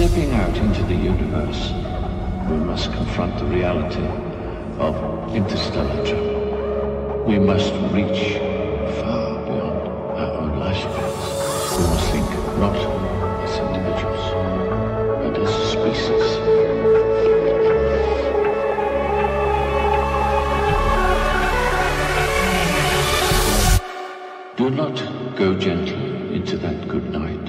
Stepping out into the universe, we must confront the reality of interstellar travel. We must reach far beyond our own lifespans. We must think not as individuals, but as species. Do not go gently into that good night.